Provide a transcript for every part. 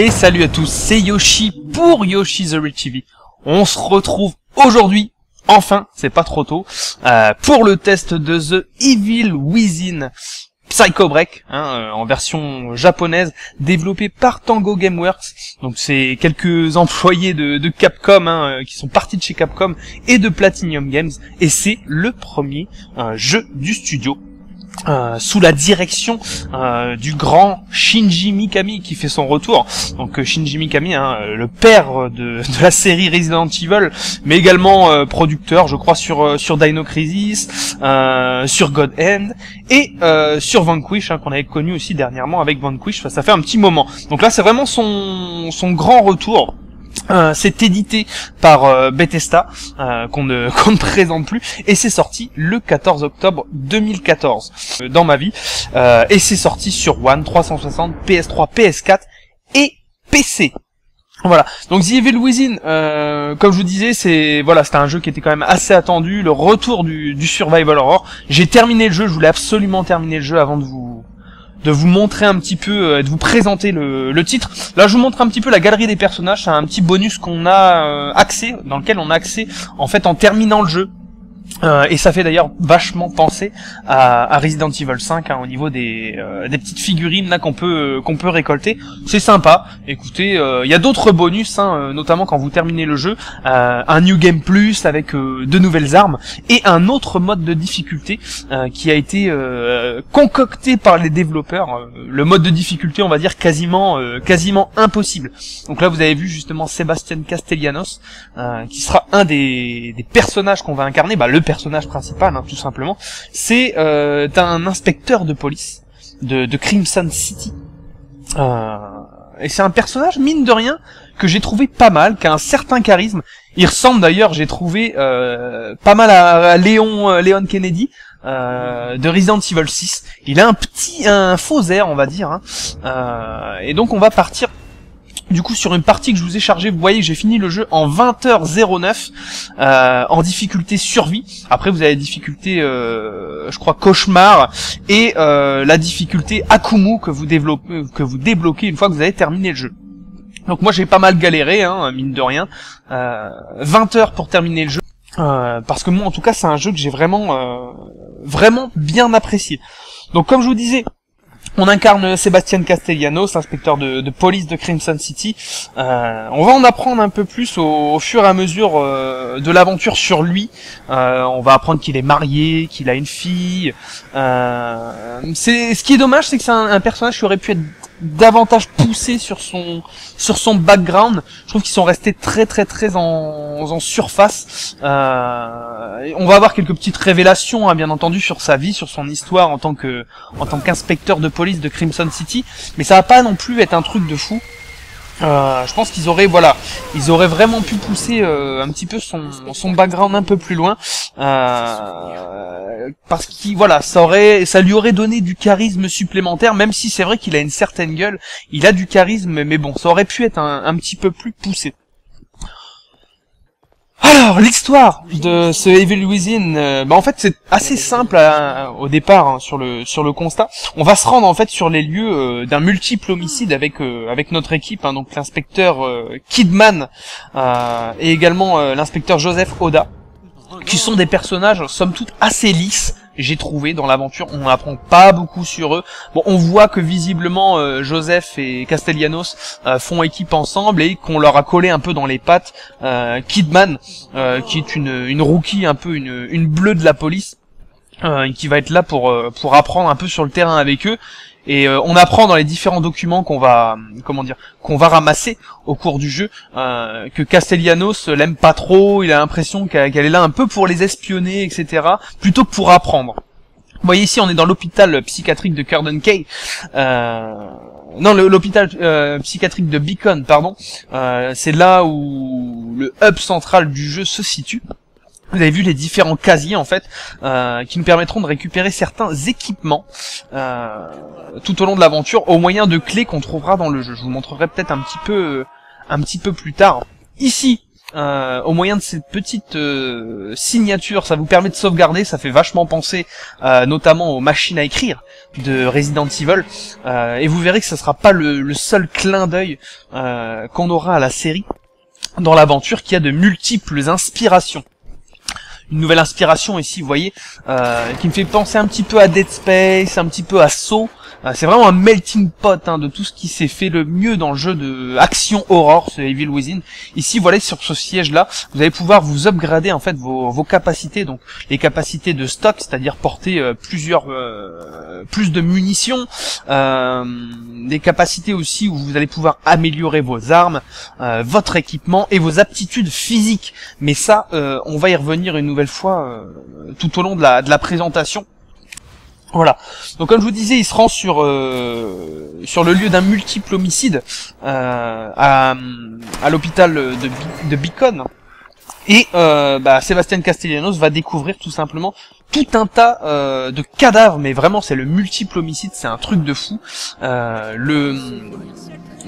Et salut à tous, c'est Yoshi pour Yoshi The Rich. On se retrouve aujourd'hui, enfin, c'est pas trop tôt, euh, pour le test de The Evil Within Psycho Break, hein, euh, en version japonaise, développé par Tango Gameworks. Donc c'est quelques employés de, Capcom hein, euh, qui sont partis de chez Capcom et de Platinum Games. Et c'est le premier jeu du studio euh, sous la direction euh, du grand Shinji Mikami qui fait son retour. Donc euh, Shinji Mikami, hein, le père de, la série Resident Evil, mais également producteur, je crois, sur sur Dino Crisis, sur God End et sur Vanquish, hein, qu'on avait connu aussi dernièrement avec Vanquish. Ça fait un petit moment. Donc là, c'est vraiment son son grand retour. Euh, c'est édité par euh, Bethesda, euh, qu'on ne, qu'on ne présente plus, et c'est sorti le 14 octobre 2014 dans ma vie, et c'est sorti sur One, 360, PS3, PS4 et PC. Voilà. Donc The Evil Within, comme je vous disais, c'est voilà, c'était un jeu qui était quand même assez attendu, le retour du survival horror. J'ai terminé le jeu, je voulais absolument terminer le jeu avant de vous de vous montrer un petit peu, euh, de vous présenter le, le, titre. Là, je vous montre un petit peu la galerie des personnages. C'est un petit bonus qu'on a euh, accès, dans lequel on a accès en fait en terminant le jeu. Euh, et ça fait d'ailleurs vachement penser à, à Resident Evil 5 hein, au niveau des, euh, des petites figurines là qu'on peut euh, qu'on peut récolter. C'est sympa. Écoutez, il y a d'autres bonus, hein, notamment quand vous terminez le jeu, un New Game Plus avec de nouvelles armes et un autre mode de difficulté qui a été concocté par les développeurs. le mode de difficulté, on va dire quasiment quasiment impossible. Donc là, vous avez vu justement Sébastien Castellanos, qui sera un des, des personnages qu'on va incarner. Bah, personnage principal, hein, tout simplement, c'est euh, un inspecteur de police de, Crimson City. Euh, et c'est un personnage, mine de rien, que j'ai trouvé pas mal, qui a un certain charisme. Il ressemble d'ailleurs, j'ai trouvé euh, pas mal à, Léon, Kennedy. De Resident Evil 6. Il a un petit, un faux air, on va dire. Hein. Et donc on va partir du coup sur une partie que je vous ai chargée, vous voyez que j'ai fini le jeu en 20h09 euh, en difficulté survie. Après vous avez la difficulté euh, je crois cauchemar et euh, la difficulté Akumu que vous développez que vous débloquez une fois que vous avez terminé le jeu. Donc moi j'ai pas mal galéré hein, mine de rien. 20 euh, pour terminer le jeu. Euh, parce que moi en tout cas c'est un jeu que j'ai vraiment vraiment bien apprécié. Donc comme je vous disais, on incarne Sébastien Castellanos, inspecteur de, police de Crimson City. Euh, on va en apprendre un peu plus au, fur et à mesure euh, de l'aventure sur lui. Euh, on va apprendre qu'il est marié, qu'il a une fille. C'est ce qui est dommage, c'est que c'est un, personnage qui aurait pu être davantage poussé sur son sur son background. Je trouve qu'ils sont restés très très très en, en surface. Euh, on va avoir quelques petites révélations, hein, bien entendu, sur sa vie, sur son histoire en tant que en tant qu'inspecteur de police de Crimson City, mais ça va pas non plus être un truc de fou. Euh, je pense qu'ils auraient voilà, ils auraient vraiment pu pousser euh, un petit peu son, son background un peu plus loin, euh, parce qu'il voilà, ça aurait, ça lui aurait donné du charisme supplémentaire, même si c'est vrai qu'il a une certaine gueule, il a du charisme, mais bon, ça aurait pu être un, un petit peu plus poussé. Alors, l'histoire de ce Evil Within, euh, bah en fait c'est assez simple au départ hein, sur le sur le constat. On va se rendre en fait sur les lieux euh, d'un multiple homicide avec euh, avec notre équipe, hein, donc l'inspecteur Kidman et également l'inspecteur Joseph Oda, qui sont des personnages somme toute assez lisses j'ai trouvé dans l'aventure. On n'apprend pas beaucoup sur eux. Bon, on voit que visiblement euh, Joseph et Castellanos euh, font équipe ensemble et qu'on leur a collé un peu dans les pattes euh, Kidman, qui est une, une rookie, un peu une, une bleue de la police, qui va être là pour pour apprendre un peu sur le terrain avec eux. Et on apprend dans les différents documents qu'on va, comment dire, qu'on va ramasser au cours du jeu, que Castellanos l'aime pas trop. Il a l'impression qu'elle est là un peu pour les espionner, etc., plutôt que pour apprendre. Vous voyez ici, on est dans l'hôpital psychiatrique de Curden Kay. Euh, non, l'hôpital euh, psychiatrique de Beacon, pardon. Euh, c'est là où le hub central du jeu se situe. Vous avez vu les différents casiers en fait euh, qui nous permettront de récupérer certains équipements euh, tout au long de l'aventure au moyen de clés qu'on trouvera dans le jeu. Je vous montrerai peut-être un petit peu un petit peu plus tard. Ici, euh, au moyen de cette petite euh, signature, ça vous permet de sauvegarder, ça fait vachement penser euh, notamment aux machines à écrire de Resident Evil, et vous verrez que ce sera pas le, le seul clin d'œil qu'on aura à la série dans l'aventure qui a de multiples inspirations une nouvelle inspiration ici, vous voyez, euh, qui me fait penser un petit peu à Dead Space, un petit peu à Saw, c'est vraiment un melting pot hein, de tout ce qui s'est fait le mieux dans le jeu de action horror, ce Evil Within. Ici, voilà, sur ce siège-là, vous allez pouvoir vous upgrader en fait vos, capacités, donc les capacités de stock, c'est-à-dire porter euh, plusieurs euh, plus de munitions, des capacités aussi où vous allez pouvoir améliorer vos armes, votre équipement et vos aptitudes physiques. Mais ça, on va y revenir une nouvelle fois tout au long de la présentation. Voilà. Donc comme je vous disais, il se rend sur euh, sur le lieu d'un multiple homicide euh, à, à l'hôpital de, de Beacon. Et euh, bah, Sébastien Castellanos va découvrir tout simplement tout un tas euh, de cadavres, mais vraiment c'est le multiple homicide, c'est un truc de fou. Le,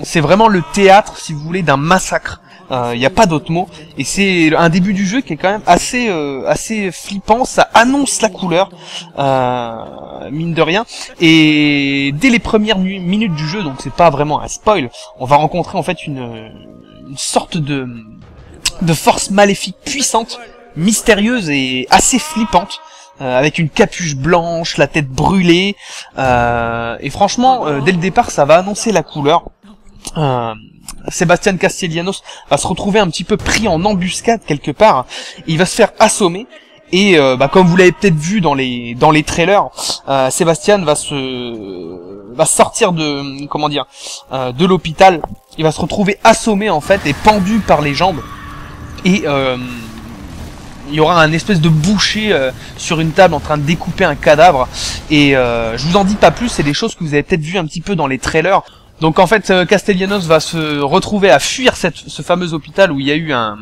c'est vraiment le théâtre, si vous voulez, d'un massacre il euh, n'y a pas d'autre mot. Et c'est un début du jeu qui est quand même assez euh, assez flippant. Ça annonce la couleur, euh, mine de rien. Et dès les premières minutes du jeu, donc c'est pas vraiment un spoil, on va rencontrer en fait une, une sorte de de force maléfique puissante, mystérieuse et assez flippante. avec une capuche blanche, la tête brûlée, et franchement, dès le départ, ça va annoncer la couleur. Euh, Sébastien Castellanos va se retrouver un petit peu pris en embuscade quelque part. Il va se faire assommer. Et euh, bah, comme vous l'avez peut-être vu dans les dans les trailers, euh, Sébastien va se va sortir de comment dire euh, de l'hôpital. Il va se retrouver assommé en fait et pendu par les jambes. Et il y aura un espèce de boucher sur une table en train de découper un cadavre. Et je vous en dis pas plus. C'est des choses que vous avez peut-être vu un petit peu dans les trailers. Donc en fait, euh, Castellanos va se retrouver à fuir ce fameux hôpital où il y a eu un,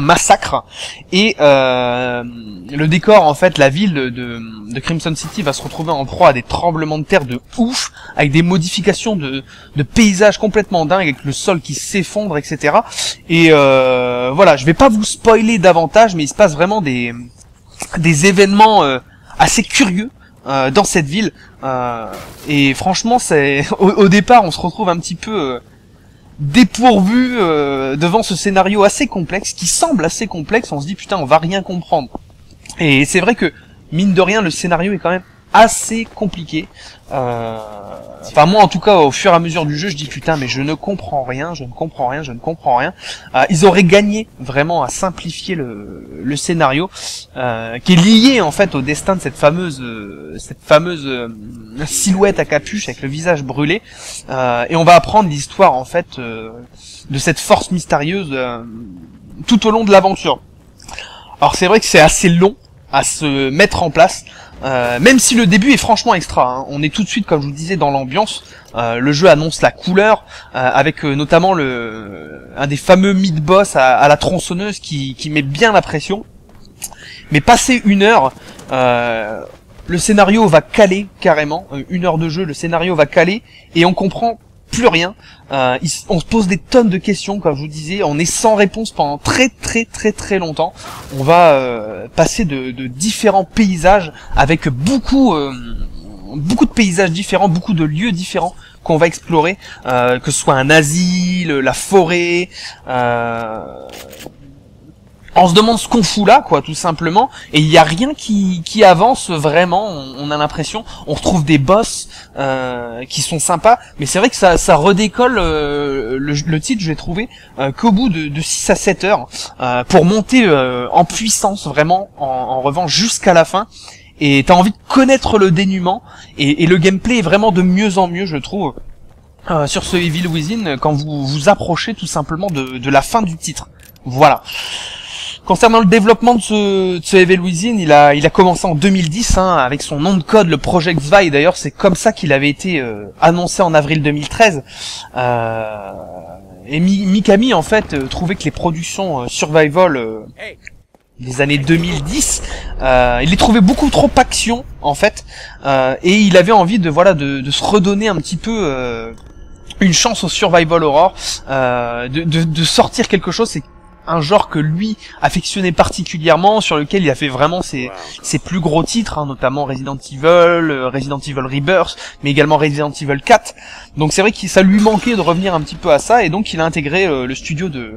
massacre et euh, le décor en fait la ville de, Crimson City va se retrouver en proie à des tremblements de terre de ouf avec des modifications de, de paysages complètement dingues avec le sol qui s'effondre etc et euh, voilà je vais pas vous spoiler davantage mais il se passe vraiment des des événements euh, assez curieux euh, dans cette ville. Euh, et franchement, c'est au, départ, on se retrouve un petit peu euh, dépourvu devant ce scénario assez complexe, qui semble assez complexe. On se dit putain, on va rien comprendre. Et c'est vrai que mine de rien, le scénario est quand même assez compliqué. Euh, enfin moi en tout cas au fur et à mesure du jeu je dis putain mais je ne comprends rien, je ne comprends rien, je ne comprends rien. Euh, ils auraient gagné vraiment à simplifier le, le scénario euh, qui est lié en fait au destin de cette fameuse cette fameuse silhouette à capuche avec le visage brûlé et on va apprendre l'histoire en fait de cette force mystérieuse tout au long de l'aventure. Alors c'est vrai que c'est assez long à se mettre en place. Euh, même si le début est franchement extra, hein. on est tout de suite, comme je vous disais, dans l'ambiance. Euh, le jeu annonce la couleur, euh, avec notamment le un des fameux mid-boss à, la tronçonneuse qui, qui met bien la pression. Mais passé une heure, le scénario va caler carrément. une heure de jeu, le scénario va caler et on comprend plus rien. Euh, on se pose des tonnes de questions, comme je vous disais, on est sans réponse pendant très très très très longtemps. On va euh, passer de, différents paysages avec beaucoup euh, beaucoup de paysages différents, beaucoup de lieux différents qu'on va explorer, que ce soit un asile, la forêt, on se demande ce qu'on fout là, quoi, tout simplement. Et il n'y a rien qui, avance vraiment. On, a l'impression, on retrouve des boss euh, qui sont sympas, mais c'est vrai que ça, redécolle euh, le, titre. Je l'ai trouvé euh, qu'au bout de, de 6 à 7 heures pour monter en puissance vraiment, en, revanche jusqu'à la fin. Et t'as envie de connaître le dénuement et, le gameplay est vraiment de mieux en mieux, je trouve. sur ce Evil Within quand vous vous approchez tout simplement de la fin du titre. Voilà. Concernant le développement de ce, de ce Evil Within, il a, il a commencé en 2010 hein, avec son nom de code, le Project Zwei. D'ailleurs, c'est comme ça qu'il avait été euh, annoncé en avril 2013. Euh, et Mikami, en fait, euh, trouvait que les productions euh, Survival des années 2010, il les trouvait beaucoup trop action, en fait, et il avait envie de voilà de, de se redonner un petit peu une chance au Survival Horror, de, de, de sortir quelque chose. C'est un genre que lui affectionnait particulièrement, sur lequel il a fait vraiment ses, ses plus gros titres, hein, notamment Resident Evil, euh, Resident Evil Rebirth, mais également Resident Evil 4. Donc c'est vrai que ça lui manquait de revenir un petit peu à ça, et donc il a intégré euh, le studio de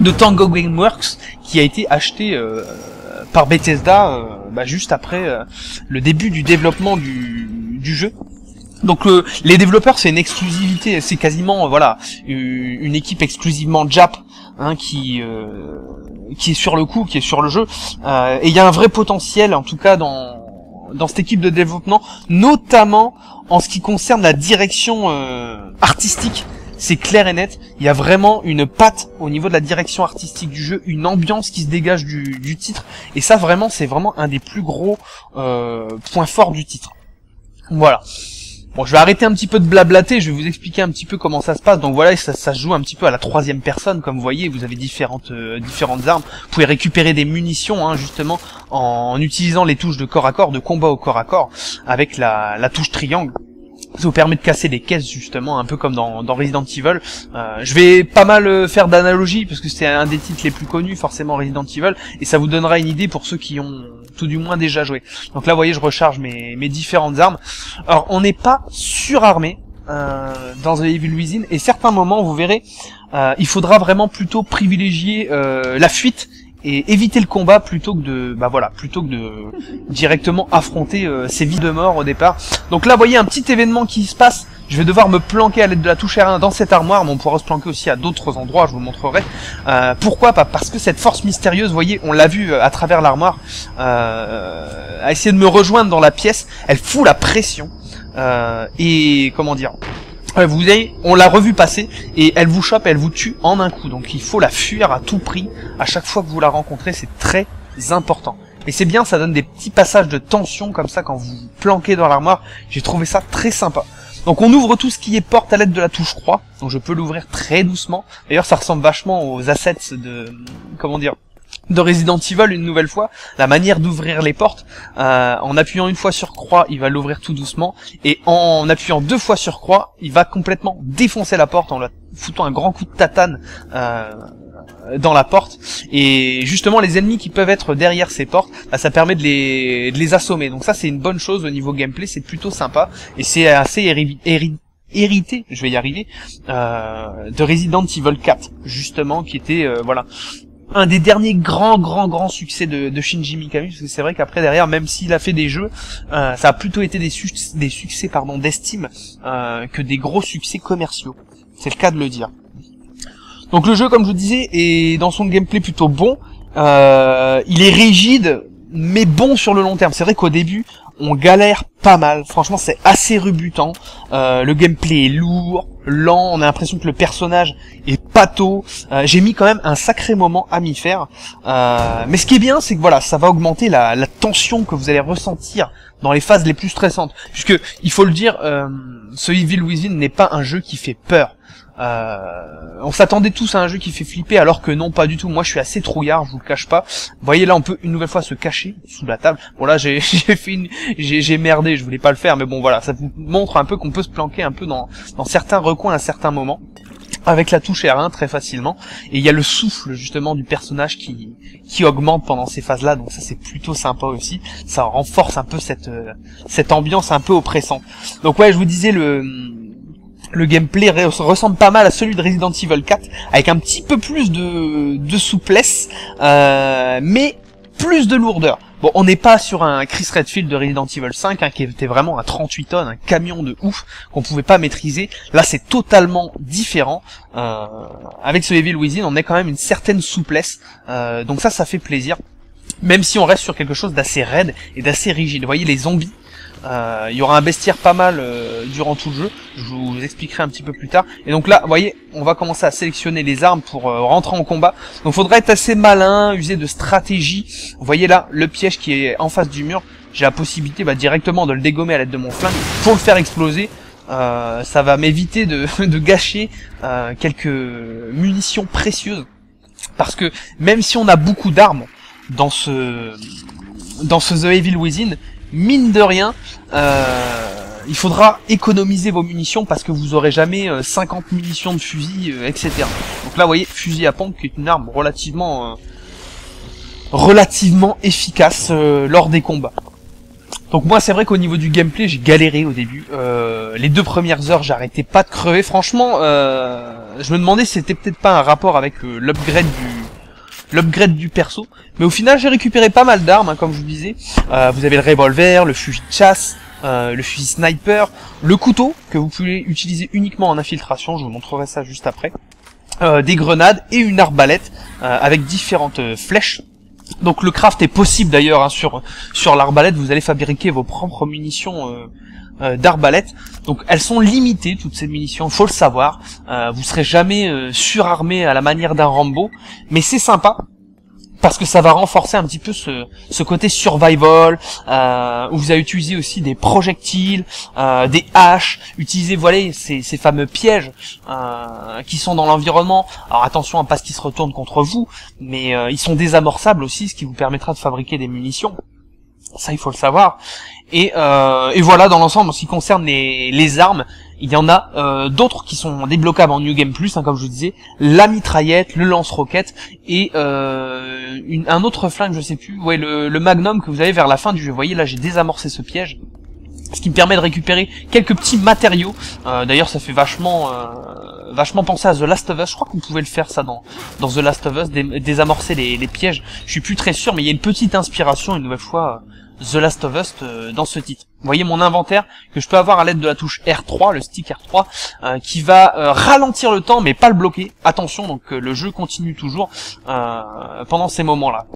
de Tango Gameworks, qui a été acheté euh, par Bethesda bah, juste après le début du développement du, du jeu. Donc les développeurs c'est une exclusivité, c'est quasiment voilà une équipe exclusivement Jap hein, qui euh, qui est sur le coup, qui est sur le jeu, euh, et il y a un vrai potentiel en tout cas dans dans cette équipe de développement, notamment en ce qui concerne la direction euh, artistique. C'est clair et net. Il y a vraiment une patte au niveau de la direction artistique du jeu, une ambiance qui se dégage du, du titre. Et ça, vraiment, c'est vraiment un des plus gros points forts du titre. Voilà. Bon, je vais arrêter un petit peu de blablater, je vais vous expliquer un petit peu comment ça se passe. Donc voilà, ça, se joue un petit peu à la troisième personne, comme vous voyez, vous avez différentes euh, différentes armes. Vous pouvez récupérer des munitions, hein, justement, en, utilisant les touches de corps à corps, de combat au corps à corps, avec la, la touche triangle. Ça vous permet de casser des caisses justement, un peu comme dans, dans Resident Evil. Euh, je vais pas mal euh, faire d'analogie parce que c'est un des titres les plus connus, forcément Resident Evil, et ça vous donnera une idée pour ceux qui ont tout du moins déjà joué. Donc là, vous voyez, je recharge mes, mes différentes armes. Alors, on n'est pas surarmé euh, dans The Evil Within, et certains moments, vous verrez, euh, il faudra vraiment plutôt privilégier euh, la fuite et éviter le combat plutôt que de bah voilà plutôt que de directement affronter ces vies de mort au départ. Donc là vous voyez un petit événement qui se passe, je vais devoir me planquer à l'aide de la touche R1 dans cette armoire, mais on pourra se planquer aussi à d'autres endroits, je vous montrerai. Euh, pourquoi Pas? Parce que cette force mystérieuse, vous voyez, on l'a vu euh, à travers l'armoire, euh, a essayé de me rejoindre dans la pièce, elle fout la pression. Et comment dire? Vous avez, on l'a revu passer et elle vous chope, elle vous tue en un coup. Donc il faut la fuir à tout prix. À chaque fois que vous la rencontrez, c'est très important. Et c'est bien, ça donne des petits passages de tension comme ça quand vous planquez dans l'armoire. J'ai trouvé ça très sympa. Donc on ouvre tout ce qui est porte à l'aide de la touche croix. Donc je peux l'ouvrir très doucement. D'ailleurs ça ressemble vachement aux assets de... Comment dire de Resident Evil une nouvelle fois, la manière d'ouvrir les portes, euh, en appuyant une fois sur croix, il va l'ouvrir tout doucement, et en appuyant deux fois sur croix, il va complètement défoncer la porte en la foutant un grand coup de tatane euh, dans la porte. Et justement, les ennemis qui peuvent être derrière ces portes, bah, ça permet de les, de les assommer. Donc ça, c'est une bonne chose au niveau gameplay, c'est plutôt sympa, et c'est assez hérité, je vais y arriver, euh, de Resident Evil 4, justement, qui était, voilà, un des derniers grands grands grands succès de, de Shinji Mikami parce que c'est vrai qu'après derrière même s'il a fait des jeux euh, ça a plutôt été des, des succès pardon d'estime euh, que des gros succès commerciaux c'est le cas de le dire donc le jeu comme je vous disais est dans son gameplay plutôt bon euh, il est rigide mais bon sur le long terme c'est vrai qu'au début on galère pas mal. Franchement, c'est assez rebutant. Euh, le gameplay est lourd, lent. On a l'impression que le personnage est pâteau. Euh, j'ai mis quand même un sacré moment à m'y faire. Mais ce qui est bien, c'est que voilà, ça va augmenter la, la, tension que vous allez ressentir dans les phases les plus stressantes. Puisque, il faut le dire, ce Evil Within n'est pas un jeu qui fait peur. Euh, on s'attendait tous à un jeu qui fait flipper, alors que non, pas du tout. Moi, je suis assez trouillard, je vous le cache pas. Vous voyez là, on peut une nouvelle fois se cacher sous la table. Bon là, j'ai fait une, j'ai merdé, je voulais pas le faire, mais bon voilà, ça vous montre un peu qu'on peut se planquer un peu dans, certains recoins à certains moments avec la touche R1 très facilement et il y a le souffle justement du personnage qui qui augmente pendant ces phases là donc ça c'est plutôt sympa aussi ça renforce un peu cette euh, cette ambiance un peu oppressante donc ouais je vous disais le le gameplay ressemble pas mal à celui de Resident Evil 4, avec un petit peu plus de, de souplesse, euh, mais plus de lourdeur. Bon, on n'est pas sur un Chris Redfield de Resident Evil 5, hein, qui était vraiment à 38 tonnes, un camion de ouf, qu'on pouvait pas maîtriser. Là, c'est totalement différent. Euh, avec ce Evil Within, on a quand même une certaine souplesse, euh, donc ça, ça fait plaisir. Même si on reste sur quelque chose d'assez raide et d'assez rigide. Vous voyez, les zombies, il y aura un bestiaire pas mal euh, durant tout le jeu. Je vous expliquerai un petit peu plus tard. Et donc là, vous voyez, on va commencer à sélectionner les armes pour euh, rentrer en combat. Donc faudra être assez malin, user de stratégie. Vous voyez là, le piège qui est en face du mur. J'ai la possibilité bah, directement de le dégommer à l'aide de mon flingue pour le faire exploser. ça va m'éviter de, de, gâcher quelques munitions précieuses. Parce que même si on a beaucoup d'armes dans ce dans ce The Evil Within, mine de rien, euh, il faudra économiser vos munitions parce que vous aurez jamais 50 munitions de fusil, etc. Donc là, vous voyez, fusil à pompe qui est une arme relativement relativement efficace lors des combats. Donc moi c'est vrai qu'au niveau du gameplay j'ai galéré au début. Euh, les deux premières heures j'arrêtais pas de crever. Franchement euh, je me demandais si c'était peut-être pas un rapport avec euh, l'upgrade du l'upgrade du perso. Mais au final j'ai récupéré pas mal d'armes hein, comme je vous disais. Euh, vous avez le revolver, le fusil de chasse, euh, le fusil sniper, le couteau que vous pouvez utiliser uniquement en infiltration. Je vous montrerai ça juste après. des grenades et une arbalète avec différentes flèches donc le craft est possible d'ailleurs hein, sur sur l'arbalète. Vous allez fabriquer vos propres munitions euh, euh. Donc elles sont limitées toutes ces munitions, faut le savoir. Euh, vous serez jamais surarmé à la manière d'un Rambo, mais c'est sympa parce que ça va renforcer un petit peu ce, côté survival, euh, où vous allez utiliser aussi des projectiles, euh, des haches, utiliser voilà ces, ces fameux pièges euh, qui sont dans l'environnement. Alors attention à pas ce qui se retourne contre vous, mais euh, ils sont désamorçables aussi, ce qui vous permettra de fabriquer des munitions. Ça, il faut le savoir. Et, euh, et voilà, dans l'ensemble, en ce qui concerne les, les armes, il y en a euh, d'autres qui sont débloquables en New Game Plus, hein, comme je vous disais, la mitraillette, le lance-roquette et euh, un autre flingue, je sais plus, ouais, le, le, Magnum que vous avez vers la fin du jeu. Vous voyez, là, j'ai désamorcé ce piège, ce qui me permet de récupérer quelques petits matériaux. Euh, d'ailleurs, ça fait vachement, euh, vachement penser à The Last of Us. Je crois qu'on pouvait le faire ça dans dans The Last of Us, désamorcer les, pièges. Je suis plus très sûr, mais il y a une petite inspiration une nouvelle fois The Last of Us euh, dans ce titre. Vous voyez mon inventaire que je peux avoir à l'aide de la touche R3, le stick R3, euh, qui va euh, ralentir le temps mais pas le bloquer. Attention, donc le jeu continue toujours pendant ces moments-là.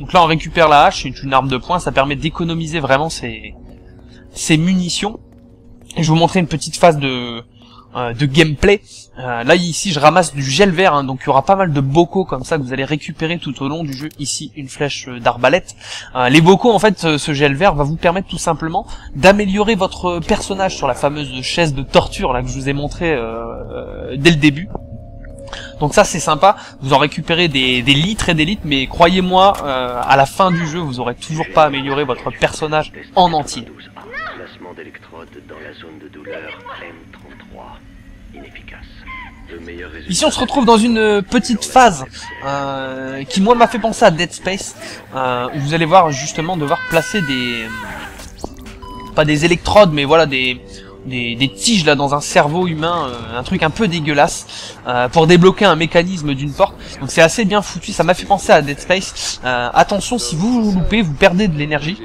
Donc là on récupère la hache, c'est une arme de poing, ça permet d'économiser vraiment ses, munitions. Je vais vous montrer une petite phase de, euh, gameplay. Euh, là ici je ramasse du gel vert, hein, donc il y aura pas mal de bocaux comme ça que vous allez récupérer tout au long du jeu. Ici une flèche euh, d'arbalète. les bocaux en fait, ce gel vert va vous permettre tout simplement d'améliorer votre personnage sur la fameuse chaise de torture là que je vous ai montré dès le début. Donc ça c'est sympa, vous en récupérez des, litres et des litres, mais croyez-moi, à la fin du jeu, vous aurez toujours pas amélioré votre personnage en entier. dans la zone de douleur Ici on se retrouve dans une euh, petite phase euh, qui moi m'a fait penser à Dead Space euh, où vous allez voir justement devoir placer des pas des électrodes mais voilà des des, tiges là dans un cerveau humain, un truc un peu dégueulasse, pour débloquer un mécanisme d'une porte. Donc c'est assez bien foutu, ça m'a fait penser à Dead Space. attention, si vous vous loupez, vous perdez de l'énergie.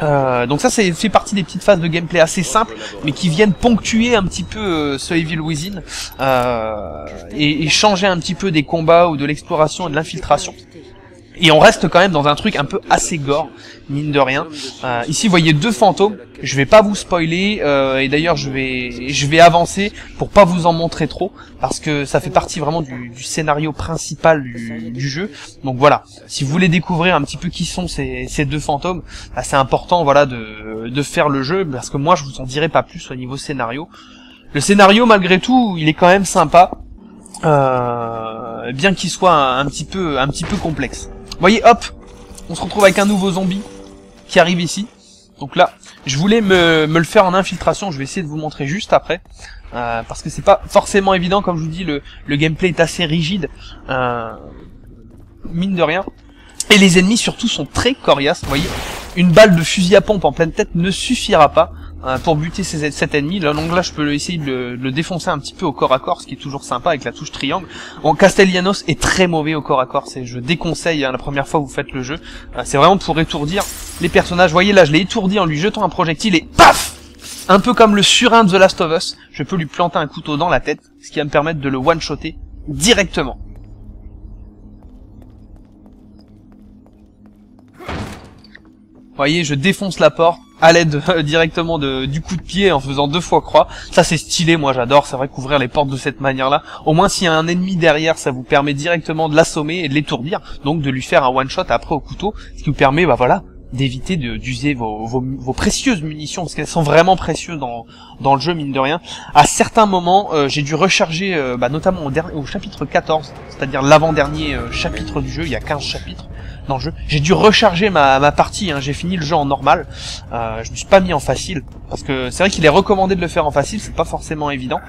Euh, donc ça, c'est fait partie des petites phases de gameplay assez simples, mais qui viennent ponctuer un petit peu euh, ce Evil Within euh, et, et, changer un petit peu des combats ou de l'exploration et de l'infiltration. Et on reste quand même dans un truc un peu assez gore, mine de rien. Euh, ici, vous voyez deux fantômes. Je vais pas vous spoiler, euh, et d'ailleurs, je vais, je vais avancer pour pas vous en montrer trop, parce que ça fait partie vraiment du, du scénario principal du, du, jeu. Donc voilà, si vous voulez découvrir un petit peu qui sont ces, ces deux fantômes, bah, c'est important, voilà, de, de faire le jeu, parce que moi, je vous en dirai pas plus au niveau scénario. Le scénario, malgré tout, il est quand même sympa, euh, bien qu'il soit un petit peu, un petit peu complexe voyez, hop, on se retrouve avec un nouveau zombie qui arrive ici. Donc là, je voulais me, le faire en infiltration, je vais essayer de vous montrer juste après. Euh, parce que c'est pas forcément évident, comme je vous dis, le, le gameplay est assez rigide. Euh, mine de rien. Et les ennemis surtout sont très coriaces, vous voyez. Une balle de fusil à pompe en pleine tête ne suffira pas. Euh, pour buter ces, cet ennemi. Là, donc là, je peux essayer de le, défoncer un petit peu au corps à corps, ce qui est toujours sympa avec la touche triangle. Bon, Castellanos est très mauvais au corps à corps. C'est, je déconseille hein, la première fois que vous faites le jeu. Euh, c'est vraiment pour étourdir les personnages. Vous voyez là, je l'ai étourdi en lui jetant un projectile et paf Un peu comme le surin de The Last of Us, je peux lui planter un couteau dans la tête, ce qui va me permettre de le one-shotter directement. Vous voyez, je défonce la porte, à l'aide directement de, du coup de pied en faisant deux fois croix. Ça c'est stylé, moi j'adore, c'est vrai qu'ouvrir les portes de cette manière-là, au moins s'il y a un ennemi derrière, ça vous permet directement de l'assommer et de l'étourdir, donc de lui faire un one-shot après au couteau, ce qui vous permet, bah voilà, d'éviter d'user vos, précieuses munitions parce qu'elles sont vraiment précieuses dans, dans le jeu mine de rien. À certains moments, euh, j'ai dû recharger, euh, bah, notamment au, chapitre 14, c'est-à-dire l'avant-dernier euh, chapitre du jeu, il y a 15 chapitres. Dans le jeu. J'ai dû recharger ma, ma partie, hein. j'ai fini le jeu en normal. Euh, je me suis pas mis en facile, parce que c'est vrai qu'il est recommandé de le faire en facile, c'est pas forcément évident.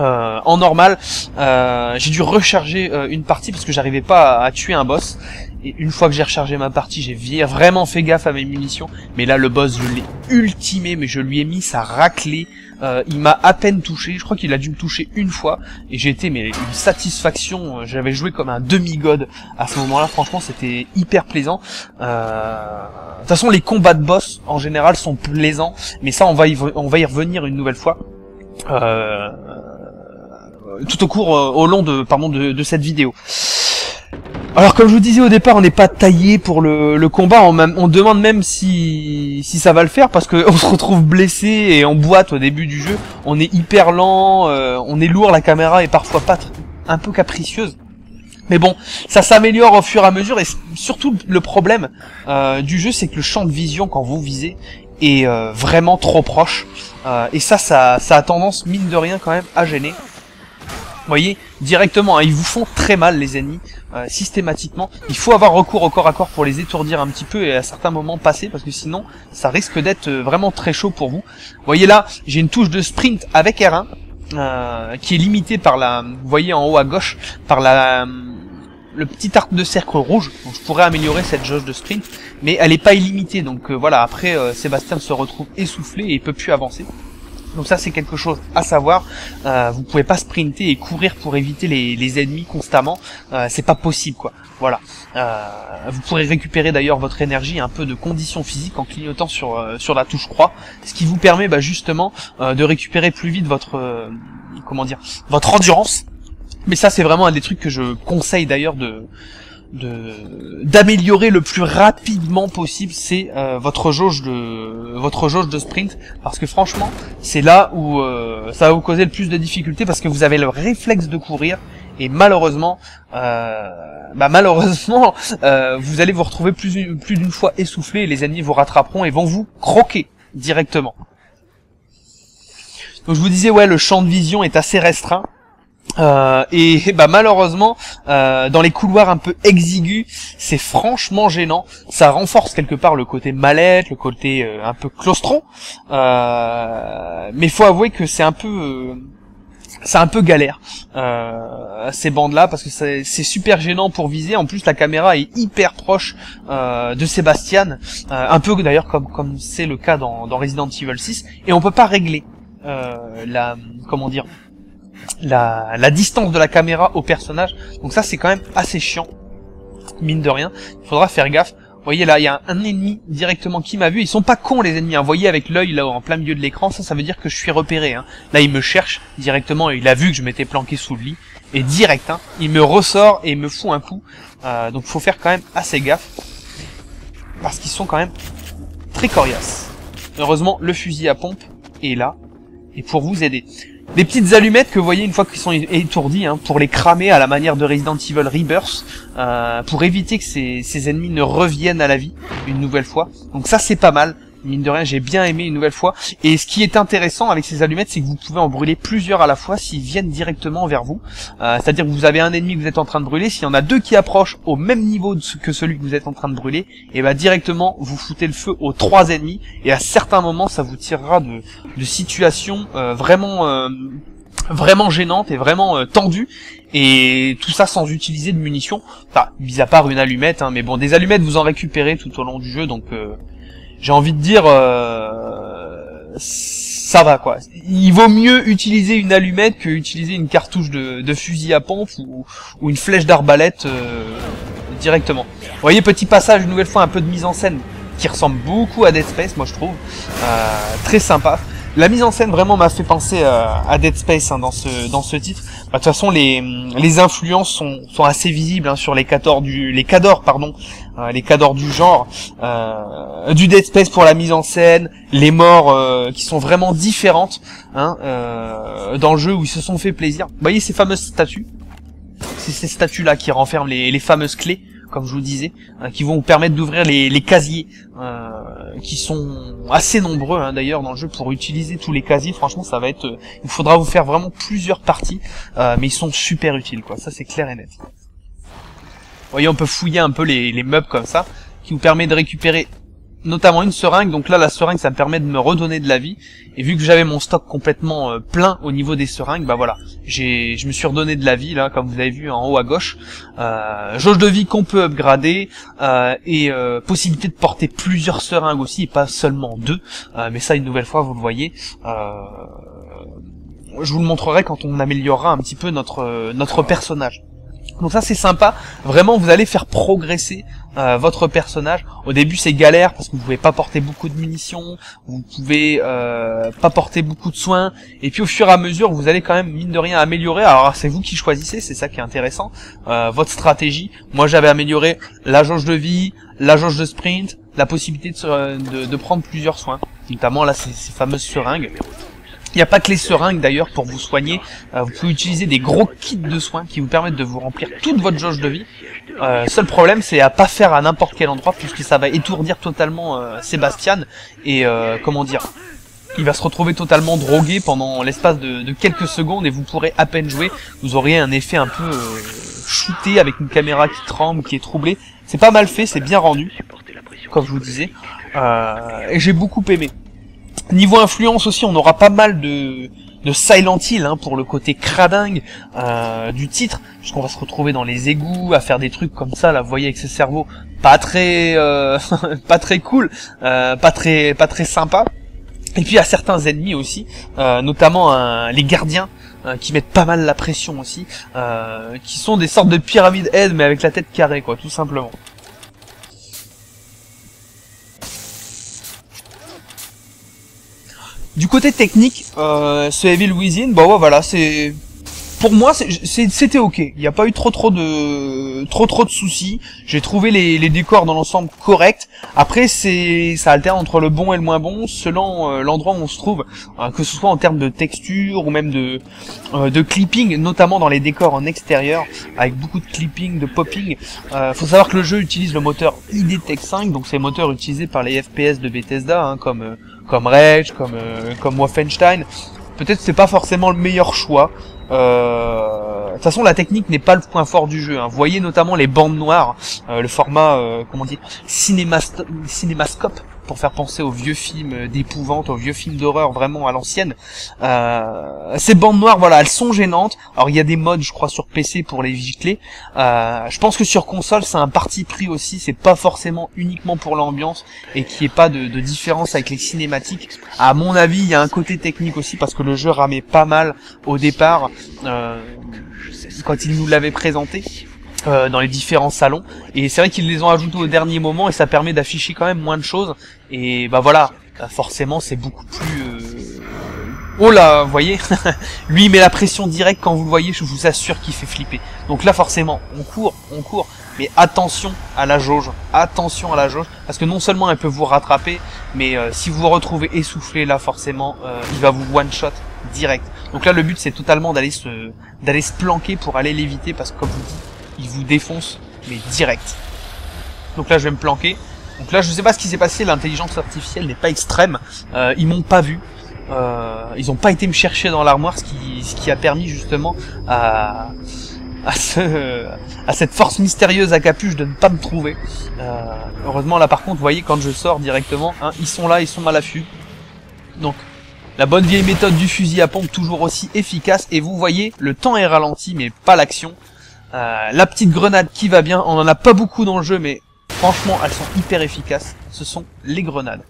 Euh, en normal, euh, j'ai dû recharger euh, une partie parce que j'arrivais pas à, tuer un boss. Et une fois que j'ai rechargé ma partie, j'ai vraiment fait gaffe à mes munitions. Mais là, le boss, je l'ai ultimé, mais je lui ai mis sa raclée. Euh, il m'a à peine touché. Je crois qu'il a dû me toucher une fois. Et j'ai été mais une satisfaction. J'avais joué comme un demi-god à ce moment-là. Franchement, c'était hyper plaisant. De toute façon, les combats de boss en général sont plaisants. Mais ça, on va y, on va y revenir une nouvelle fois. Euh, tout au cours, euh, au long de, pardon, de, cette vidéo. Alors comme je vous disais au départ, on n'est pas taillé pour le, combat, on, demande même si, si ça va le faire parce qu'on se retrouve blessé et en boîte au début du jeu, on est hyper lent, euh, on est lourd, la caméra est parfois pas un peu capricieuse. Mais bon, ça s'améliore au fur et à mesure et surtout le problème euh, du jeu c'est que le champ de vision quand vous visez est vraiment trop proche et ça, ça, ça a tendance mine de rien quand même à gêner. Voyez, directement, hein, ils vous font très mal les ennemis, euh, systématiquement. Il faut avoir recours au corps à corps pour les étourdir un petit peu et à certains moments passer, parce que sinon, ça risque d'être euh, vraiment très chaud pour vous. Vous voyez là, j'ai une touche de sprint avec R1, euh, qui est limitée par la, vous voyez en haut à gauche, par la le petit arc de cercle rouge, donc je pourrais améliorer cette jauge de sprint, mais elle n'est pas illimitée, donc voilà, après Sébastien se retrouve essoufflé et il peut plus avancer. Donc ça c'est quelque chose à savoir. Euh, vous pouvez pas sprinter et courir pour éviter les, ennemis constamment. Euh, c'est pas possible quoi. Voilà. Euh, vous pourrez récupérer d'ailleurs votre énergie, un peu de condition physique en clignotant sur euh, sur la touche croix, ce qui vous permet bah, justement de récupérer plus vite votre comment dire votre endurance. Mais ça c'est vraiment un des trucs que je conseille d'ailleurs de de d'améliorer le plus rapidement possible c'est euh, votre jauge de votre jauge de sprint. Parce que franchement c'est là où euh, ça va vous causer le plus de difficultés parce que vous avez le réflexe de courir. Et malheureusement euh, bah malheureusement vous allez vous retrouver plus plus d'une fois essoufflé et les ennemis vous rattraperont et vont vous croquer directement. Donc je vous disais ouais le champ de vision est assez restreint euh, et bah malheureusement, euh, dans les couloirs un peu exigus, c'est franchement gênant. Ça renforce quelque part le côté mallette, le côté euh, un peu claustron. mais faut avouer que c'est un peu, c'est un peu galère ces bandes là parce que c'est super gênant pour viser. En plus, la caméra est hyper proche de Sébastien, un peu d'ailleurs comme comme c'est le cas dans, dans Resident Evil 6, et on peut pas régler la, comment dire la, distance de la caméra au personnage. Donc ça c'est quand même assez chiant, mine de rien. Il faudra faire gaffe. Vous voyez là, il y a un ennemi directement qui m'a vu. Ils sont pas cons les ennemis. Hein. Vous voyez avec l'œil là en plein milieu de l'écran, ça, ça veut dire que je suis repéré. Hein. Là, il me cherche directement et il a vu que je m'étais planqué sous le lit. Et direct, hein, il me ressort et me fout un coup. Euh, donc faut faire quand même assez gaffe parce qu'ils sont quand même très coriaces. Heureusement, le fusil à pompe est là et pour vous aider des petites allumettes que vous voyez une fois qu'ils sont étourdis, hein, pour les cramer à la manière de Resident Evil Rebirth, euh, pour éviter que ces, ces ennemis ne reviennent à la vie une nouvelle fois. Donc ça c'est pas mal mine de rien, j'ai bien aimé une nouvelle fois. Et ce qui est intéressant avec ces allumettes, c'est que vous pouvez en brûler plusieurs à la fois s'ils viennent directement vers vous. Euh, c'est-à-dire que vous avez un ennemi que vous êtes en train de brûler, s'il y en a deux qui approchent au même niveau que celui que vous êtes en train de brûler, et bah directement vous foutez le feu aux trois ennemis, et à certains moments ça vous tirera de, de situations euh, vraiment... Euh, vraiment gênantes et vraiment tendues et tout ça sans utiliser de munitions enfin mis à part une allumette hein, mais bon des allumettes vous en récupérez tout au long du jeu donc j'ai envie de dire euh, ça va quoi. Il vaut mieux utiliser une allumette que utiliser une cartouche de, fusil à pompe ou, une flèche d'arbalète euh, directement. Vous voyez petit passage une nouvelle fois un peu de mise en scène qui ressemble beaucoup à Dead Space moi je trouve. Euh, très sympa. La mise en scène vraiment m'a fait penser à Dead Space hein, dans ce dans ce titre. Bah, de toute façon, les les influences sont sont assez visibles hein, sur les cadors du les cadors pardon euh, les cadors du genre euh, du Dead Space pour la mise en scène, les morts euh, qui sont vraiment différentes hein, euh, dans le jeu où ils se sont fait plaisir. Vous voyez ces fameuses statues? C'est ces statues là qui renferment les les fameuses clés comme je vous disais, hein, qui vont vous permettre d'ouvrir les, casiers, euh, qui sont assez nombreux hein, d'ailleurs dans le jeu pour utiliser tous les casiers. Franchement, ça va être, euh, il faudra vous faire vraiment plusieurs parties, euh, mais ils sont super utiles, quoi. Ça, c'est clair et net. Vous voyez, on peut fouiller un peu les meubles comme ça, qui vous permet de récupérer notamment une seringue. Donc là, la seringue, ça me permet de me redonner de la vie. Et vu que j'avais mon stock complètement euh, plein au niveau des seringues, bah voilà, j'ai, je me suis redonné de la vie là, comme vous avez vu en haut à gauche. Euh, jauge de vie qu'on peut upgrader euh, et possibilité de porter plusieurs seringues aussi, et pas seulement deux. Mais ça, une nouvelle fois, vous le voyez. je vous le montrerai quand on améliorera un petit peu notre notre personnage. Donc ça c'est sympa, vraiment vous allez faire progresser euh, votre personnage. Au début c'est galère parce que vous pouvez pas porter beaucoup de munitions, vous pouvez euh, pas porter beaucoup de soins, et puis au fur et à mesure vous allez quand même mine de rien améliorer. Alors c'est vous qui choisissez, c'est ça qui est intéressant, euh, votre stratégie. Moi j'avais amélioré la jauge de vie, la jauge de sprint, la possibilité de, prendre plusieurs soins, notamment là ces, ces fameuses seringues. Il n'y a pas que les seringues d'ailleurs pour vous soigner. Vous pouvez utiliser des gros kits de soins qui vous permettent de vous remplir toute votre jauge de vie. Euh, seul problème c'est à pas faire à n'importe quel endroit puisque ça va étourdir totalement euh, Sébastien et euh, comment dire il va se retrouver totalement drogué pendant l'espace de, de, quelques secondes et vous pourrez à peine jouer. Vous auriez un effet un peu shooté avec une caméra qui tremble, qui est troublée. C'est pas mal fait, c'est bien rendu, comme je vous disais. et j'ai beaucoup aimé. Niveau influence aussi, on aura pas mal de, de Silent Hill hein, pour le côté cradingue euh, du titre, puisqu'on va se retrouver dans les égouts à faire des trucs comme ça, là, vous voyez avec ses cerveaux, pas très, euh, pas très cool, euh, pas très, pas très sympa. Et puis a certains ennemis aussi, notamment les gardiens qui mettent pas mal la pression aussi, qui sont des sortes de pyramides head mais avec la tête carrée quoi, tout simplement. Du côté technique, euh, ce Evil Within, bah ouais, voilà, c'est pour moi c'était ok. Il n'y a pas eu trop trop de trop trop de soucis. J'ai trouvé les, les, décors dans l'ensemble corrects. Après c'est ça alterne entre le bon et le moins bon selon euh, l'endroit où on se trouve, euh, que ce soit en termes de texture ou même de euh, de clipping, notamment dans les décors en extérieur avec beaucoup de clipping, de popping. faut savoir que le jeu utilise le moteur ID Tech 5, donc c'est le moteur utilisé par les FPS de Bethesda, hein, comme comme Rage, comme comme Wolfenstein. Peut-être c'est pas forcément le meilleur choix. Euh, de toute façon, la technique n'est pas le point fort du jeu. Hein. Voyez notamment les bandes noires, euh, le format, euh, comment dire, cinémascope pour faire penser aux vieux films d'épouvante, aux vieux films d'horreur vraiment à l'ancienne. Euh, ces bandes noires, voilà, elles sont gênantes. Alors il y a des modes, je crois, sur PC pour les gicler. Euh, je pense que sur console, c'est un parti pris aussi. C'est pas forcément uniquement pour l'ambiance et qu'il n'y ait pas de, différence avec les cinématiques. À mon avis, il y a un côté technique aussi parce que le jeu ramait pas mal au départ euh, quand il nous l'avait présenté. Euh, dans les différents salons. Et c'est vrai qu'ils les ont ajoutés au dernier moment et ça permet d'afficher quand même moins de choses. Et bah voilà bah, forcément c'est beaucoup plus euh... oh là vous voyez. Lui il met la pression directe quand vous le voyez je vous assure qu'il fait flipper. Donc là forcément on court on court. Mais attention à la jauge attention à la jauge. Parce que non seulement elle peut vous rattraper mais euh, si vous vous retrouvez essoufflé là forcément euh, il va vous one shot direct. Donc là le but c'est totalement d'aller se d'aller se planquer pour aller l'éviter parce que comme vous dites il vous défonce, mais direct. Donc là, je vais me planquer. Donc là, je sais pas ce qui s'est passé, l'intelligence artificielle n'est pas extrême. Euh, ils m'ont pas vu. Euh, ils ont pas été me chercher dans l'armoire, ce qui, a permis justement à cette force mystérieuse à capuche de ne pas me trouver. Euh, heureusement, là par contre, vous voyez, quand je sors directement, hein, ils sont là, ils sont à l'affût. Donc, la bonne vieille méthode du fusil à pompe toujours aussi efficace. Et vous voyez, le temps est ralenti, mais pas l'action. Euh, la petite grenade qui va bien, on en a pas beaucoup dans le jeu, mais franchement, elles sont hyper efficaces. Ce sont les grenades.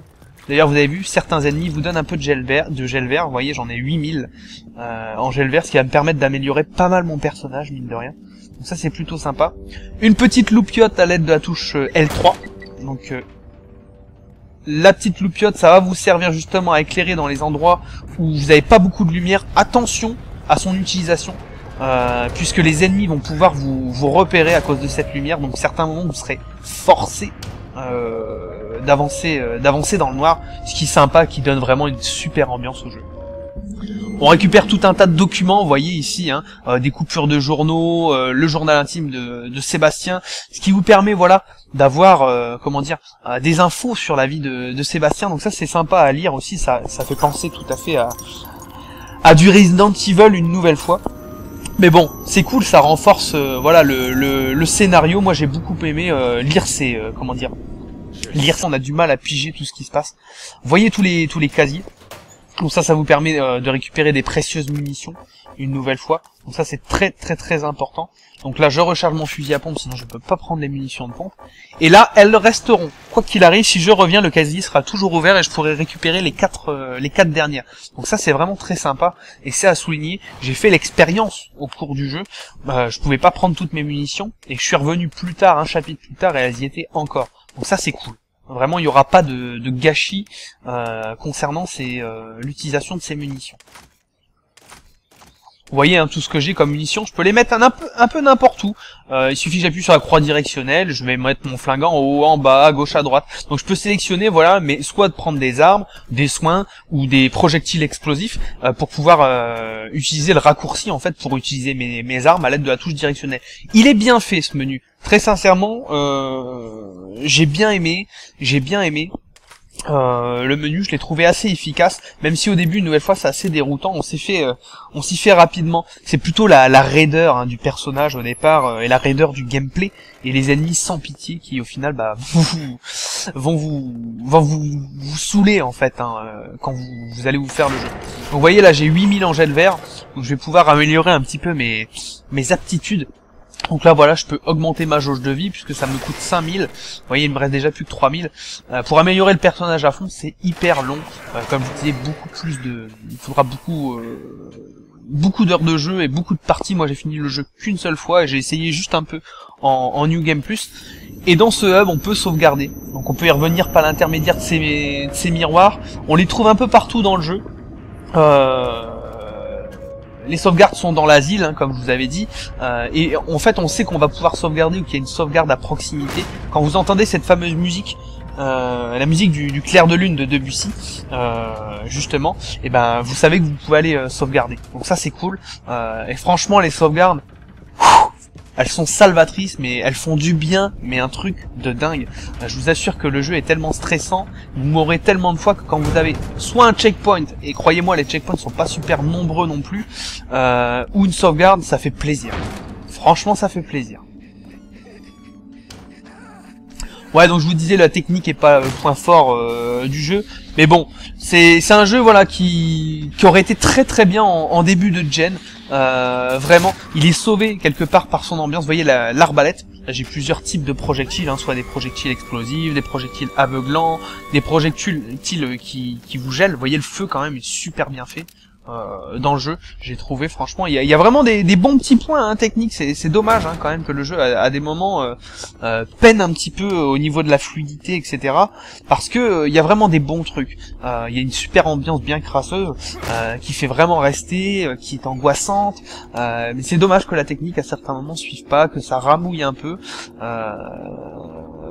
D'ailleurs, vous avez vu, certains ennemis vous donnent un peu de gel vert. De gel. Vous voyez, j'en ai 8000 euh, en gel vert, ce qui va me permettre d'améliorer pas mal mon personnage, mine de rien. Donc ça, c'est plutôt sympa. Une petite loupiote à l'aide de la touche euh, L3. Donc, la petite loupiote, ça va vous servir justement à éclairer dans les endroits où vous n'avez pas beaucoup de lumière. Attention à son utilisation. Euh, puisque les ennemis vont pouvoir vous, repérer à cause de cette lumière, donc certains moments vous serez forcé euh, d'avancer euh, d'avancer dans le noir, ce qui est sympa, qui donne vraiment une super ambiance au jeu. On récupère tout un tas de documents, vous voyez ici, hein, euh, des coupures de journaux, le journal intime de, Sébastien, ce qui vous permet, voilà, d'avoir, comment dire, des infos sur la vie de, de Sébastien. Donc ça, c'est sympa à lire aussi, ça, ça fait penser tout à fait à, à du Resident Evil une nouvelle fois. Mais bon, c'est cool, ça renforce euh, voilà le, le, scénario. Moi, j'ai beaucoup aimé euh, lire ces euh, comment dire lire ça. On a du mal à piger tout ce qui se passe. Voyez tous les tous les casiers. Donc ça, ça vous permet de récupérer des précieuses munitions une nouvelle fois. Donc ça c'est très très très important. Donc là je recharge mon fusil à pompe sinon je peux pas prendre les munitions de pompe. Et là elles resteront. Quoi qu'il arrive, si je reviens, le casier sera toujours ouvert et je pourrai récupérer les quatre euh, les quatre dernières. Donc ça c'est vraiment très sympa et c'est à souligner. J'ai fait l'expérience au cours du jeu. Euh, je pouvais pas prendre toutes mes munitions et je suis revenu plus tard, un chapitre plus tard et elles y étaient encore. Donc ça c'est cool. Vraiment, il n'y aura pas de, gâchis euh, concernant euh, l'utilisation de ces munitions. Vous voyez hein, tout ce que j'ai comme munitions, je peux les mettre un, peu, n'importe où. Euh, il suffit que j'appuie sur la croix directionnelle, je vais mettre mon flingue en haut, en bas, à gauche, à droite. Donc je peux sélectionner, voilà, mais soit de prendre des armes, des soins ou des projectiles explosifs euh, pour pouvoir euh, utiliser le raccourci en fait pour utiliser mes armes à l'aide de la touche directionnelle. Il est bien fait ce menu. Très sincèrement, j'ai bien aimé, j'ai bien aimé. Euh, le menu, je l'ai trouvé assez efficace, même si au début, une nouvelle fois, c'est assez déroutant. On s'est fait, euh, on s'y fait rapidement. C'est plutôt la, la raideur hein, du personnage au départ euh, et la raideur du gameplay et les ennemis sans pitié qui, au final, bah, vous, vont vous, vont vous, vous saouler en fait hein, quand vous, vous, allez vous faire le jeu. Vous voyez là, j'ai 8000 angels verts, donc je vais pouvoir améliorer un petit peu mes, mes aptitudes donc là voilà, je peux augmenter ma jauge de vie puisque ça me coûte 5000. Vous voyez, il me reste déjà plus que 3000. Euh, pour améliorer le personnage à fond, c'est hyper long. Euh, comme je vous disais, beaucoup plus de... Il faudra beaucoup... Euh, beaucoup d'heures de jeu et beaucoup de parties. Moi j'ai fini le jeu qu'une seule fois et j'ai essayé juste un peu en, New Game Plus. Et dans ce hub, on peut sauvegarder. Donc on peut y revenir par l'intermédiaire de ces, de ces miroirs. On les trouve un peu partout dans le jeu. Euh les sauvegardes sont dans l'asile, hein, comme je vous avais dit, euh, et en fait on sait qu'on va pouvoir sauvegarder ou qu'il y a une sauvegarde à proximité. Quand vous entendez cette fameuse musique, euh, la musique du, clair de lune de Debussy, euh, justement, et eh ben vous savez que vous pouvez aller sauvegarder. Donc ça c'est cool. et franchement les sauvegardes, elles sont salvatrices, mais elles font du bien, mais un truc de dingue. Euh, je vous assure que le jeu est tellement stressant, vous mourrez tellement de fois que quand vous avez soit un checkpoint, et croyez-moi les checkpoints sont pas super nombreux non plus, euh, ou une sauvegarde, ça fait plaisir. Franchement ça fait plaisir. Ouais, donc je vous disais, la technique est pas le point fort euh, du jeu. Mais bon, c'est un jeu voilà qui, qui aurait été très très bien en, début de gen. Euh, vraiment, il est sauvé quelque part par son ambiance. Vous voyez l'arbalète. Là, j'ai plusieurs types de projectiles, hein, soit des projectiles explosifs, des projectiles aveuglants, des projectiles qui, qui vous gèlent. Vous voyez le feu quand même est super bien fait. Euh, dans le jeu. J'ai trouvé franchement, il y a, vraiment des, bons petits points hein, techniques. C'est dommage hein, quand même que le jeu à, des moments euh, euh, peine un petit peu au niveau de la fluidité, etc. Parce que il y a vraiment des bons trucs. Il y a une super ambiance bien crasseuse qui fait vraiment rester, qui est angoissante. mais c'est dommage que la technique à certains moments suive pas, que ça ramouille un peu,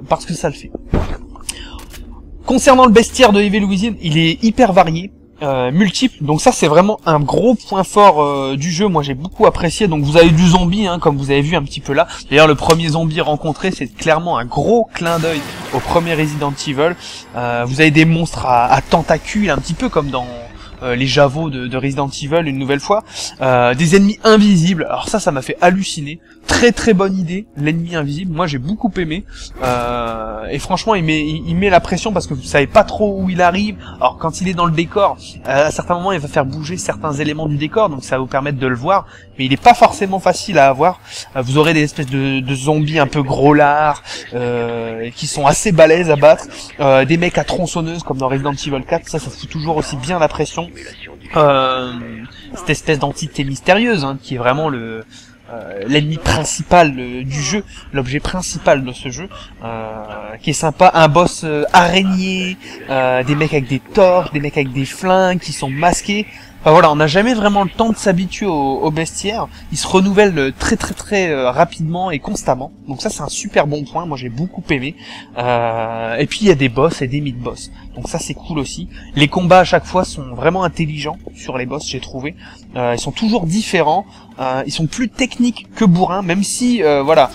parce que ça le fait. Concernant le bestiaire de Evil Within, il est hyper varié. Euh, multiple. Donc ça c'est vraiment un gros point fort euh, du jeu. Moi j'ai beaucoup apprécié. Donc vous avez du zombie, hein, comme vous avez vu un petit peu là. D'ailleurs le premier zombie rencontré c'est clairement un gros clin d'œil au premier Resident Evil. Euh, vous avez des monstres à, à, tentacules, un petit peu comme dans les Javos de, de, Resident Evil une nouvelle fois. des ennemis invisibles. Alors ça ça m'a fait halluciner très très bonne idée, l'ennemi invisible. Moi j'ai beaucoup aimé. Euh, et franchement il met, il, met la pression parce que vous savez pas trop où il arrive. Alors quand il est dans le décor, euh, à certains moments il va faire bouger certains éléments du décor, donc ça va vous permettre de le voir. Mais il est pas forcément facile à avoir. Euh, vous aurez des espèces de, zombies un peu gros euh, qui sont assez balèzes à battre. Euh, des mecs à tronçonneuse comme dans Resident Evil 4, ça ça fout toujours aussi bien la pression. Cette espèce d'entité mystérieuse hein, qui est vraiment le euh, l'ennemi principal euh, du jeu, l'objet principal de ce jeu, euh, qui est sympa, un boss araignée, des mecs avec des torches, des mecs avec des flingues qui sont masqués, Enfin voilà, on n'a jamais vraiment le temps de s'habituer au, au, bestiaire. Il se renouvelle très très très euh, rapidement et constamment. Donc ça c'est un super bon point. Moi j'ai beaucoup aimé. Euh, et puis il y a des boss et des mid-boss. Donc ça c'est cool aussi. Les combats à chaque fois sont vraiment intelligents sur les boss, j'ai trouvé. Euh, ils sont toujours différents. Euh, ils sont plus techniques que bourrins, même si voilà.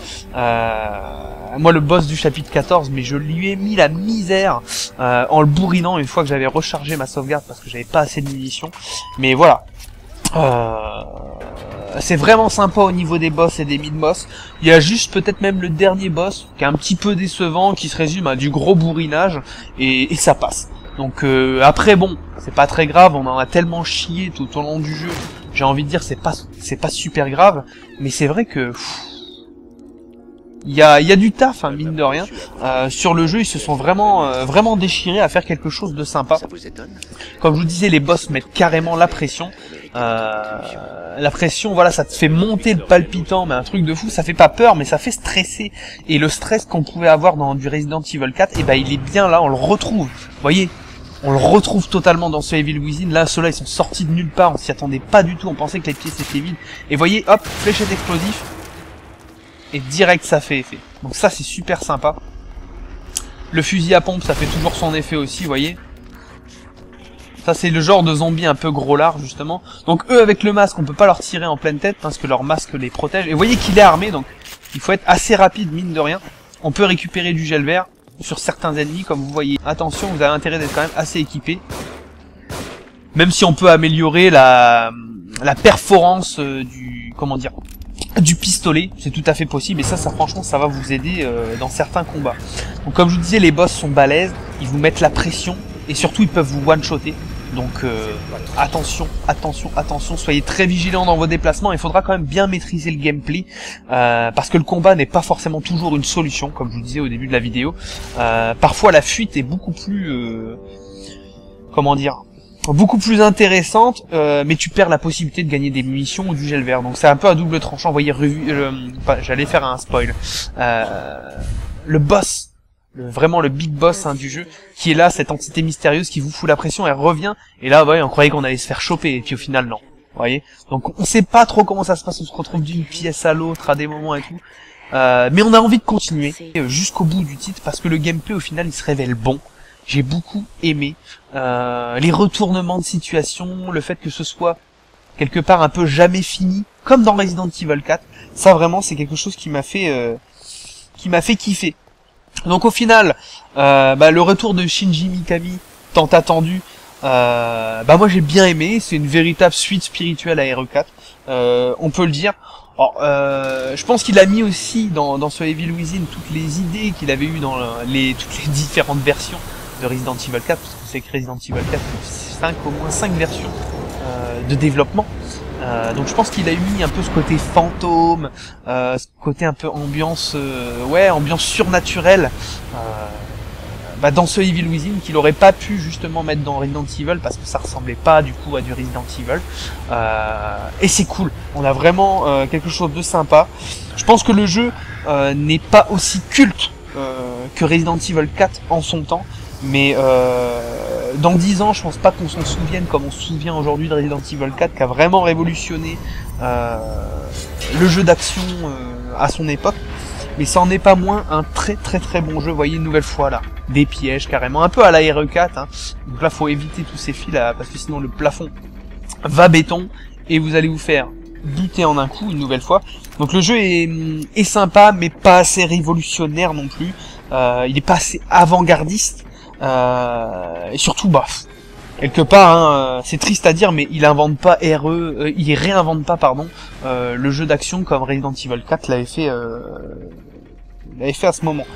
moi le boss du chapitre 14, mais je lui ai mis la misère en le bourrinant une fois que j'avais rechargé ma sauvegarde parce que j'avais pas assez de munitions. Mais voilà. Euh, c'est vraiment sympa au niveau des boss et des mid-boss. Il y a juste peut-être même le dernier boss qui est un petit peu décevant, qui se résume à du gros bourrinage, et, ça passe. Donc euh, après bon, c'est pas très grave, on en a tellement chié tout au long du jeu. J'ai envie de dire c'est pas c'est pas super grave, mais c'est vrai que il y a, y a du taf, hein, mine de rien. Euh, sur le jeu, ils se sont vraiment, euh, vraiment déchirés à faire quelque chose de sympa. Comme je vous disais, les boss mettent carrément la pression. Euh, la pression, voilà, ça te fait monter le palpitant, mais un truc de fou. Ça fait pas peur, mais ça fait stresser. Et le stress qu'on pouvait avoir dans du Resident Evil 4, et eh ben il est bien là, on le retrouve. Vous voyez, on le retrouve totalement dans ce Evil Within. Là, ceux-là, ils sont sortis de nulle part. On s'y attendait pas du tout. On pensait que les pièces étaient vides. Et voyez, hop, fléchette explosif et direct ça fait effet. Donc ça c'est super sympa. Le fusil à pompe ça fait toujours son effet aussi, voyez. Ça c'est le genre de zombie un peu gros lard justement. Donc eux avec le masque on peut pas leur tirer en pleine tête parce que leur masque les protège. Et voyez qu'il est armé donc il faut être assez rapide mine de rien. On peut récupérer du gel vert sur certains ennemis comme vous voyez. Attention vous avez intérêt d'être quand même assez équipé. Même si on peut améliorer la, la performance euh, du... comment dire du pistolet, c'est tout à fait possible et ça, ça franchement, ça va vous aider euh, dans certains combats. Donc comme je vous disais, les boss sont balèzes, ils vous mettent la pression et surtout ils peuvent vous one-shotter. Donc euh, attention, attention, attention, soyez très vigilants dans vos déplacements. Il faudra quand même bien maîtriser le gameplay euh, parce que le combat n'est pas forcément toujours une solution, comme je vous disais au début de la vidéo. parfois la fuite est beaucoup plus, comment dire, beaucoup plus intéressante, euh, mais tu perds la possibilité de gagner des munitions ou du gel vert. Donc c'est un peu à double tranchant. Vous voyez, euh, j'allais faire un spoil. Euh, le boss, vraiment le big boss hein, du jeu, qui est là, cette entité mystérieuse qui vous fout la pression, elle revient. Et là, voyez, on croyait qu'on allait se faire choper, et puis au final, non. Vous voyez Donc on sait pas trop comment ça se passe, on se retrouve d'une pièce à l'autre à des moments et tout. mais on a envie de continuer jusqu'au bout du titre parce que le gameplay au final il se révèle bon j'ai beaucoup aimé euh, les retournements de situation, le fait que ce soit quelque part un peu jamais fini, comme dans Resident Evil 4. Ça vraiment, c'est quelque chose qui m'a fait euh, qui m'a fait kiffer. Donc au final, euh, bah, le retour de Shinji Mikami, tant attendu, bah moi j'ai bien aimé. C'est une véritable suite spirituelle à RE4, on peut le dire. je pense qu'il a mis aussi dans, dans ce Evil Within toutes les idées qu'il avait eues dans les, toutes les différentes versions de Resident Evil 4, parce que c'est que Resident Evil 4, 5, au moins 5 versions euh, de développement. Euh, donc je pense qu'il a mis un peu ce côté fantôme, euh, ce côté un peu ambiance, euh, ouais, ambiance surnaturelle euh, bah, dans ce Evil Within qu'il aurait pas pu justement mettre dans Resident Evil parce que ça ressemblait pas du coup à du Resident Evil. et c'est cool, on a vraiment quelque chose de sympa. Je pense que le jeu n'est pas aussi culte que Resident Evil 4 en son temps, mais euh, dans 10 ans, je pense pas qu'on s'en souvienne comme on se souvient aujourd'hui de Resident Evil 4 qui a vraiment révolutionné euh, le jeu d'action euh, à son époque. Mais ça en est pas moins un très très très bon jeu. Voyez une nouvelle fois là, des pièges carrément, un peu à la RE4. Hein. Donc là, faut éviter tous ces fils là, parce que sinon le plafond va béton et vous allez vous faire buter en un coup une nouvelle fois. Donc le jeu est, est sympa, mais pas assez révolutionnaire non plus. Euh, il est pas assez avant-gardiste. Euh, et surtout, bah, quelque part, hein, euh, c'est triste à dire, mais il invente pas RE, euh, il réinvente pas, pardon, le jeu d'action comme Resident Evil 4 l'avait fait, l'avait fait à ce moment.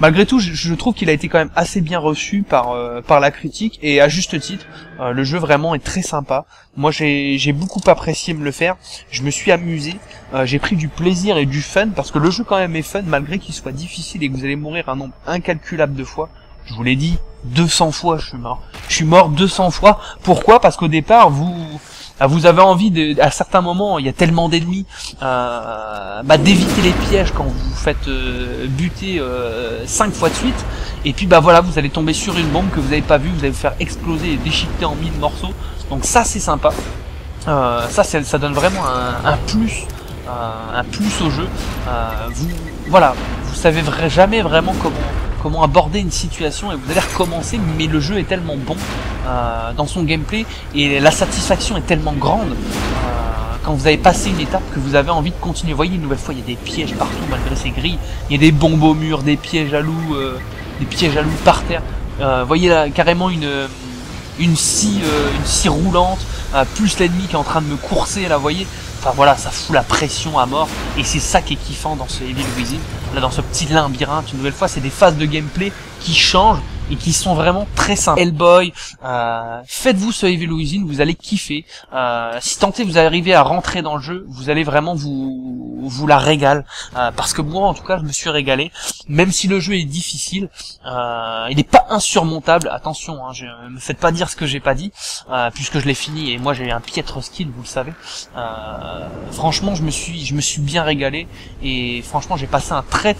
Malgré tout, je, trouve qu'il a été quand même assez bien reçu par par la critique et à juste titre. le jeu vraiment est très sympa. Moi, j'ai j'ai beaucoup apprécié me le faire. Je me suis amusé. j'ai pris du plaisir et du fun parce que le jeu quand même est fun malgré qu'il soit difficile et que vous allez mourir un nombre incalculable de fois. Je vous l'ai dit 200 fois, je suis mort. Je suis mort 200 fois. Pourquoi? Parce qu'au départ, vous ah, vous avez envie de, à certains moments, il y a tellement d'ennemis, euh, bah, d'éviter les pièges quand vous faites euh, buter euh, 5 fois de suite. Et puis bah voilà, vous allez tomber sur une bombe que vous n'avez pas vue, vous allez vous faire exploser et déchiqueter en mille morceaux. Donc ça c'est sympa. Euh, ça ça donne vraiment un, plus, euh, un plus au jeu. vous voilà, vous savez jamais vraiment comment comment aborder une situation et vous allez recommencer mais le jeu est tellement bon euh, dans son gameplay et la satisfaction est tellement grande euh, quand vous avez passé une étape que vous avez envie de continuer. Vous voyez une nouvelle fois il y a des pièges partout malgré ces grilles, il y a des bombes au mur, des pièges à loups, euh, des pièges à loups par terre. vous voyez là carrément une une scie, une scie roulante, plus l'ennemi qui est en train de me courser, là, vous voyez. Enfin voilà, ça fout la pression à mort, et c'est ça qui est kiffant dans ce Evil Within. Là, dans ce petit labyrinthe, une nouvelle fois, c'est des phases de gameplay qui changent et qui sont vraiment très simples. Hellboy, euh, faites-vous ce Evil Within, vous allez kiffer. Euh, si tant est vous arrivez à rentrer dans le jeu, vous allez vraiment vous vous la régaler. Euh, parce que moi, en tout cas, je me suis régalé. Même si le jeu est difficile, euh, il n'est pas insurmontable. Attention, hein, me faites pas dire ce que j'ai pas dit, euh, puisque je l'ai fini et moi j'ai un piètre skill, vous le savez. franchement, je me suis je me suis bien régalé et franchement, j'ai passé un très